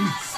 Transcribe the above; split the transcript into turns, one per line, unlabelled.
Peace.